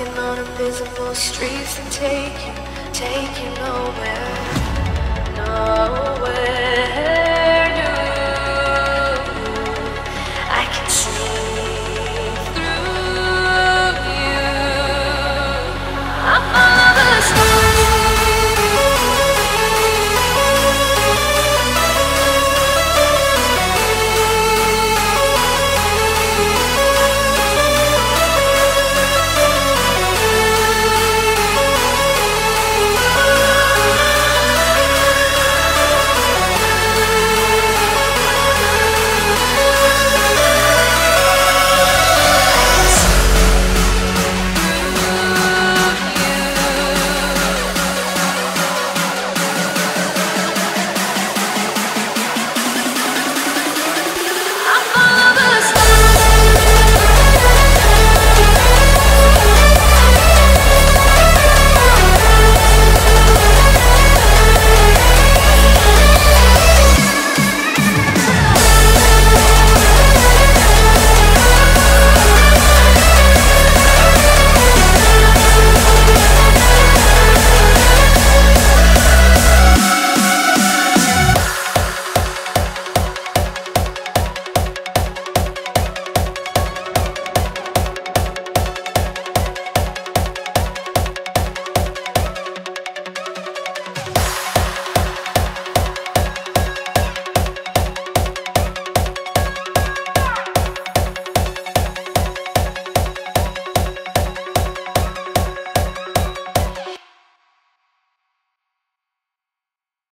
walking on invisible streets and take you, take you nowhere, nowhere.